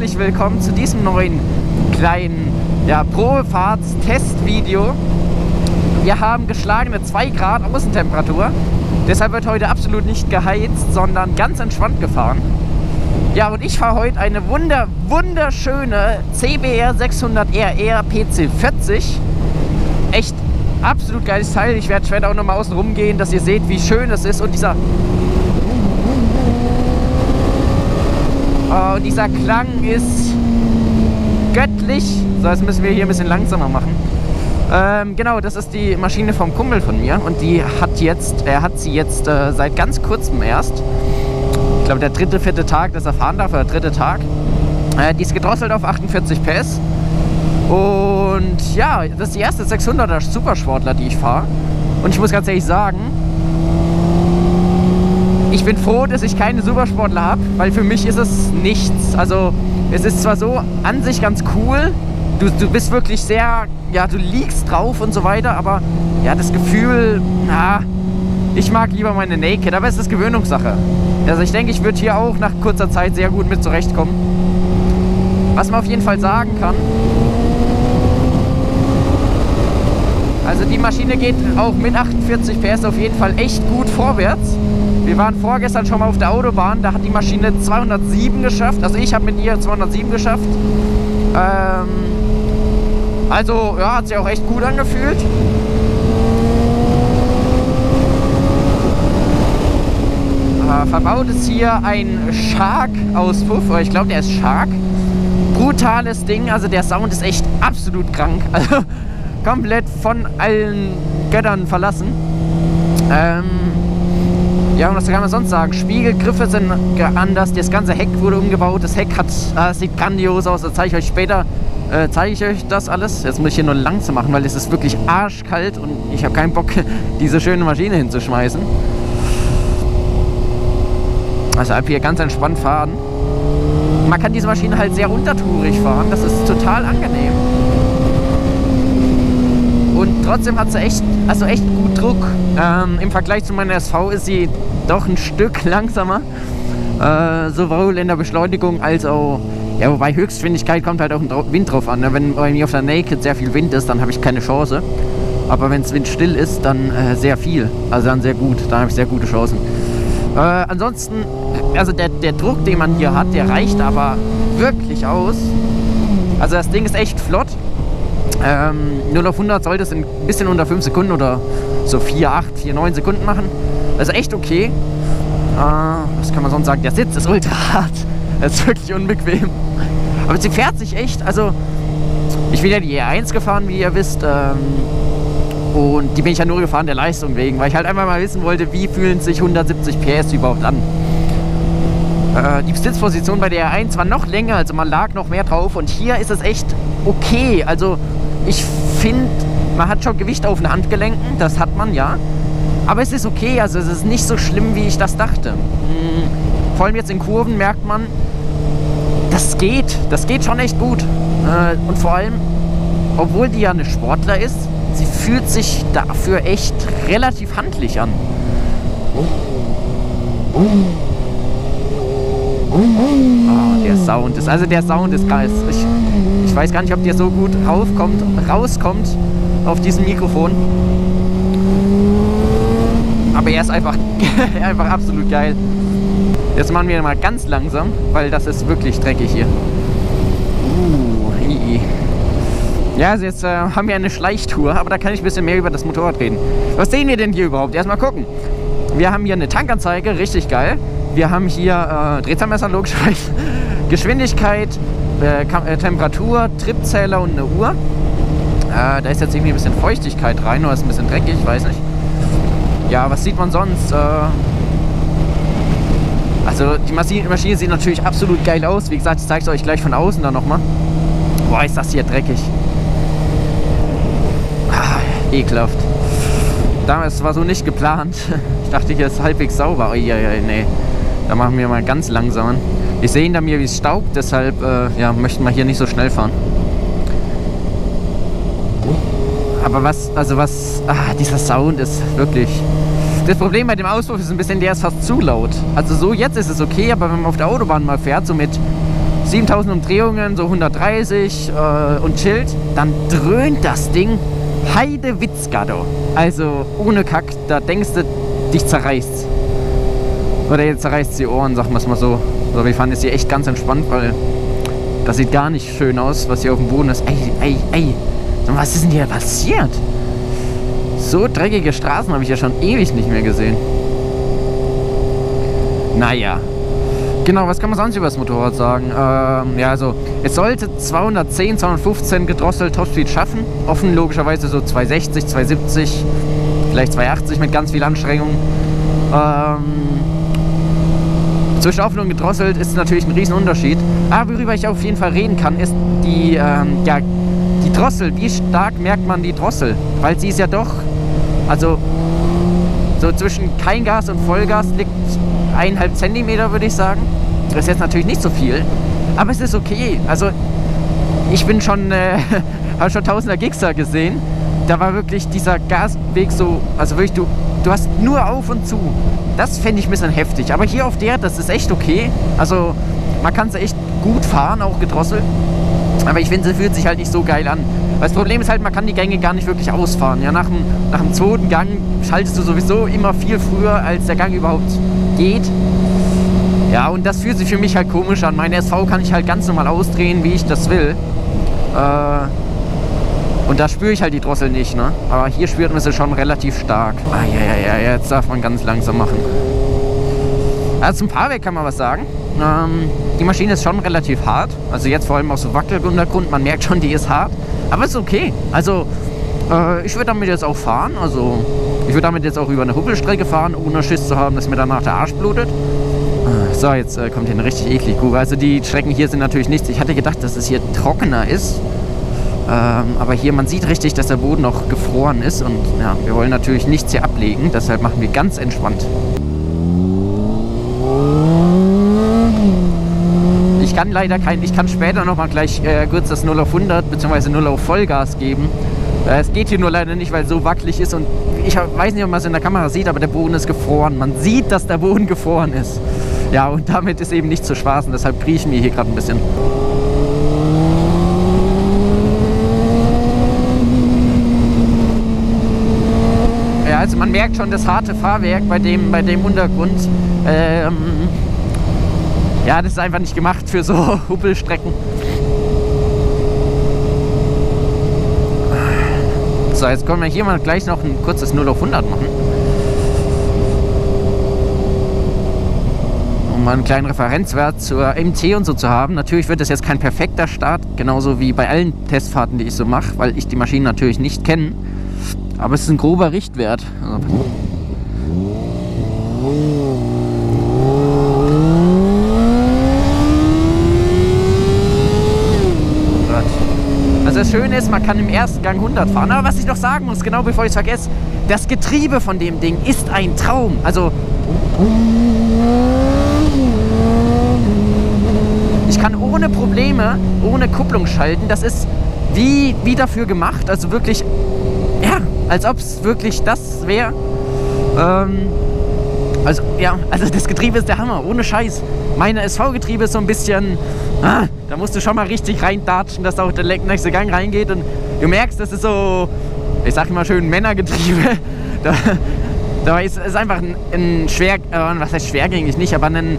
herzlich willkommen zu diesem neuen kleinen ja, Probefahrts-Testvideo. Wir haben geschlagene 2 Grad Außentemperatur. Deshalb wird heute absolut nicht geheizt, sondern ganz entspannt gefahren. Ja, und ich fahre heute eine wunder, wunderschöne CBR 600RR PC40. Echt absolut geiles Teil. Ich werde später auch nochmal außen rumgehen, dass ihr seht, wie schön es ist. Und dieser Oh, dieser Klang ist göttlich. So, jetzt müssen wir hier ein bisschen langsamer machen. Ähm, genau, das ist die Maschine vom Kumpel von mir und die hat jetzt, er hat sie jetzt äh, seit ganz kurzem erst. Ich glaube, der dritte, vierte Tag, dass er fahren darf, oder dritte Tag. Äh, die ist gedrosselt auf 48 PS. Und ja, das ist die erste 600er Supersportler, die ich fahre. Und ich muss ganz ehrlich sagen, ich bin froh, dass ich keine Supersportler habe, weil für mich ist es nichts. Also es ist zwar so an sich ganz cool, du, du bist wirklich sehr, ja, du liegst drauf und so weiter, aber ja, das Gefühl, na, ich mag lieber meine Naked, aber es ist Gewöhnungssache. Also ich denke, ich würde hier auch nach kurzer Zeit sehr gut mit zurechtkommen. Was man auf jeden Fall sagen kann, also die Maschine geht auch mit 48 PS auf jeden Fall echt gut vorwärts. Wir waren vorgestern schon mal auf der Autobahn, da hat die Maschine 207 geschafft. Also ich habe mit ihr 207 geschafft. Ähm, also ja, hat sich auch echt gut angefühlt. Äh, verbaut ist hier ein Shark-Auspuff, ich glaube der ist Shark. Brutales Ding, also der Sound ist echt absolut krank. Also komplett von allen Göttern verlassen. Ähm, ja, und was kann man sonst sagen? Spiegelgriffe sind anders, das ganze Heck wurde umgebaut, das Heck hat, äh, sieht grandios aus, das zeige ich euch später. Äh, zeige ich euch das alles. Jetzt muss ich hier nur langsam machen, weil es ist wirklich arschkalt und ich habe keinen Bock, diese schöne Maschine hinzuschmeißen. Also ab hier ganz entspannt fahren. Man kann diese Maschine halt sehr untertourig fahren, das ist total angenehm. Und trotzdem hat sie echt, also echt gut Druck. Ähm, Im Vergleich zu meiner SV ist sie doch ein Stück langsamer. Äh, sowohl in der Beschleunigung als auch, ja, wobei Höchstgeschwindigkeit kommt halt auch den Wind drauf an. Ne? Wenn bei mir auf der Naked sehr viel Wind ist, dann habe ich keine Chance. Aber wenn es windstill ist, dann äh, sehr viel. Also dann sehr gut. Dann habe ich sehr gute Chancen. Äh, ansonsten, also der, der Druck, den man hier hat, der reicht aber wirklich aus. Also das Ding ist echt flott. Ähm, 0 auf 100 sollte es in ein bisschen unter 5 Sekunden oder so 4, 8, 4, 9 Sekunden machen. Also echt okay. Äh, was kann man sonst sagen? Der Sitz ist ultra hart. Er ist wirklich unbequem. Aber sie fährt sich echt. Also, ich bin ja die E1 gefahren, wie ihr wisst. Ähm, und die bin ich ja nur gefahren der Leistung wegen, weil ich halt einfach mal wissen wollte, wie fühlen sich 170 PS überhaupt an. Äh, die Sitzposition bei der R1 war noch länger, also man lag noch mehr drauf. Und hier ist es echt okay. Also ich finde, man hat schon Gewicht auf den Handgelenken, das hat man ja. Aber es ist okay, also es ist nicht so schlimm, wie ich das dachte. Hm, vor allem jetzt in Kurven merkt man, das geht, das geht schon echt gut. Äh, und vor allem, obwohl die ja eine Sportler ist, sie fühlt sich dafür echt relativ handlich an. Oh, der Sound ist, also der Sound ist geil. Ich, ich weiß gar nicht, ob der so gut raufkommt, rauskommt auf diesem Mikrofon. Aber er ist einfach, einfach absolut geil. Jetzt machen wir mal ganz langsam, weil das ist wirklich dreckig hier. Uh, hi. Ja, also jetzt äh, haben wir eine Schleichtour, aber da kann ich ein bisschen mehr über das Motorrad reden. Was sehen wir denn hier überhaupt? Erstmal gucken. Wir haben hier eine Tankanzeige, richtig geil. Wir haben hier äh, Drehzahlmesser logischerweise, Geschwindigkeit, äh, äh, Temperatur, Trippzähler und eine Uhr. Äh, da ist jetzt irgendwie ein bisschen Feuchtigkeit rein oder ist ein bisschen dreckig, weiß nicht. Ja, was sieht man sonst? Äh, also die Maschine sieht natürlich absolut geil aus. Wie gesagt, ich zeige es euch gleich von außen dann nochmal. Boah, ist das hier dreckig. Ah, ekelhaft. Damals war so nicht geplant. Ich dachte, hier ist halbwegs sauber. Ja, ja, nee. Da machen wir mal ganz langsam. Wir sehen da mir, wie es staubt, deshalb äh, ja, möchten wir hier nicht so schnell fahren. Aber was, also was, ah, dieser Sound ist wirklich... Das Problem bei dem Auspuff ist ein bisschen, der ist fast zu laut. Also so jetzt ist es okay, aber wenn man auf der Autobahn mal fährt, so mit 7000 Umdrehungen, so 130 äh, und chillt, dann dröhnt das Ding Heidewitzgado. Also ohne Kack, da denkst du, dich zerreißt. Oder jetzt zerreißt die Ohren, sagen wir es mal so. So, wir fanden es hier echt ganz entspannt, weil das sieht gar nicht schön aus, was hier auf dem Boden ist. Ey, ey, ey. Was ist denn hier passiert? So dreckige Straßen habe ich ja schon ewig nicht mehr gesehen. Naja. Genau, was kann man sonst über das Motorrad sagen? Ähm, ja, also, es sollte 210, 215 gedrosselt Topspeed schaffen. Offen logischerweise so 260, 270, vielleicht 280 mit ganz viel Anstrengung. Ähm, zwischen offen und gedrosselt ist natürlich ein Riesenunterschied. Aber worüber ich auf jeden Fall reden kann, ist die, ähm, ja, die Drossel. Wie stark merkt man die Drossel? Weil sie ist ja doch, also so zwischen kein Gas und Vollgas liegt eineinhalb Zentimeter, würde ich sagen. Das ist jetzt natürlich nicht so viel, aber es ist okay. Also ich bin schon, äh, habe schon tausender Gixer gesehen. Da war wirklich dieser Gasweg so, also wirklich, du, du hast nur auf und zu. Das fände ich ein bisschen heftig. Aber hier auf der, das ist echt okay. Also man kann es echt gut fahren, auch gedrosselt. Aber ich finde, sie fühlt sich halt nicht so geil an. Weil das Problem ist halt, man kann die Gänge gar nicht wirklich ausfahren. Ja, nach, dem, nach dem zweiten Gang schaltest du sowieso immer viel früher, als der Gang überhaupt geht. Ja, und das fühlt sich für mich halt komisch an. Meine SV kann ich halt ganz normal ausdrehen, wie ich das will. Äh, und da spüre ich halt die Drossel nicht, ne? Aber hier spürt man sie schon relativ stark. Ah, ja, ja, ja, jetzt darf man ganz langsam machen. Also zum Fahrwerk kann man was sagen. Ähm, die Maschine ist schon relativ hart. Also jetzt vor allem auch so Wackeluntergrund. Man merkt schon, die ist hart. Aber ist okay. Also äh, ich würde damit jetzt auch fahren. Also ich würde damit jetzt auch über eine Hubbelstrecke fahren, ohne Schiss zu haben, dass mir danach der Arsch blutet. Äh, so, jetzt äh, kommt hier eine richtig eklig Kurve. Also die Strecken hier sind natürlich nichts. Ich hatte gedacht, dass es hier trockener ist. Ähm, aber hier, man sieht richtig, dass der Boden noch gefroren ist. Und ja, wir wollen natürlich nichts hier ablegen. Deshalb machen wir ganz entspannt. Kann leider kein, ich kann später noch mal gleich äh, kurz das 0 auf 100 bzw. 0 auf Vollgas geben. Äh, es geht hier nur leider nicht, weil es so wackelig ist und ich weiß nicht, ob man es in der Kamera sieht, aber der Boden ist gefroren. Man sieht, dass der Boden gefroren ist. Ja, und damit ist eben nicht zu spaßen, deshalb kriechen wir hier gerade ein bisschen. also man merkt schon das harte Fahrwerk bei dem, bei dem Untergrund. Ähm, ja, das ist einfach nicht gemacht für so Huppelstrecken. So, jetzt können wir hier mal gleich noch ein kurzes 0 auf 100 machen. Um mal einen kleinen Referenzwert zur MT und so zu haben. Natürlich wird das jetzt kein perfekter Start, genauso wie bei allen Testfahrten, die ich so mache, weil ich die Maschinen natürlich nicht kenne. Aber es ist ein grober Richtwert. Also das Schöne ist, man kann im ersten Gang 100 fahren. Aber was ich noch sagen muss, genau bevor ich es vergesse, das Getriebe von dem Ding ist ein Traum. Also ich kann ohne Probleme, ohne Kupplung schalten. Das ist wie, wie dafür gemacht. Also wirklich, ja, als ob es wirklich das wäre. Ähm, also, ja, also das Getriebe ist der Hammer, ohne Scheiß. Meine SV-Getriebe ist so ein bisschen, ah, da musst du schon mal richtig reindatschen, dass auch der nächste Gang reingeht. Und du merkst, das ist so, ich sag immer schön, Männergetriebe. Da, da ist, ist einfach ein, ein schwer, äh, was heißt schwergängig nicht, aber ein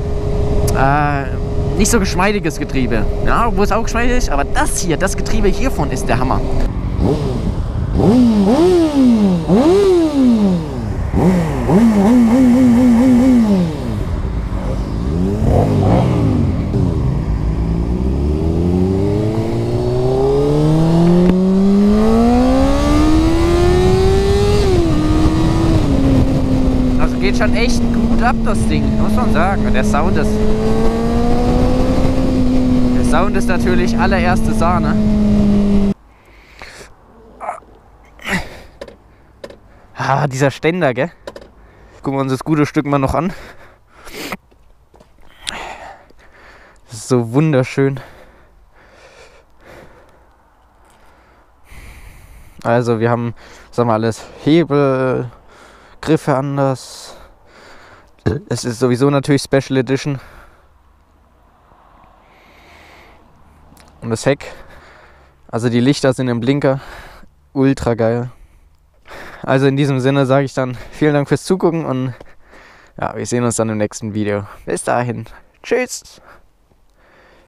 äh, nicht so geschmeidiges Getriebe. Ja, wo es auch geschmeidig ist, aber das hier, das Getriebe hiervon ist der Hammer. Also geht schon echt gut ab, das Ding, muss man sagen. Der Sound ist. Der Sound ist natürlich allererste Sahne. Ah, dieser Ständer, gell? Gucken wir uns das gute Stück mal noch an. Das ist so wunderschön. Also wir haben, sagen wir alles, Hebel, Griffe anders. Es ist sowieso natürlich Special Edition. Und das Heck, also die Lichter sind im Blinker, ultra geil. Also in diesem Sinne sage ich dann vielen Dank fürs Zugucken und ja, wir sehen uns dann im nächsten Video. Bis dahin. Tschüss.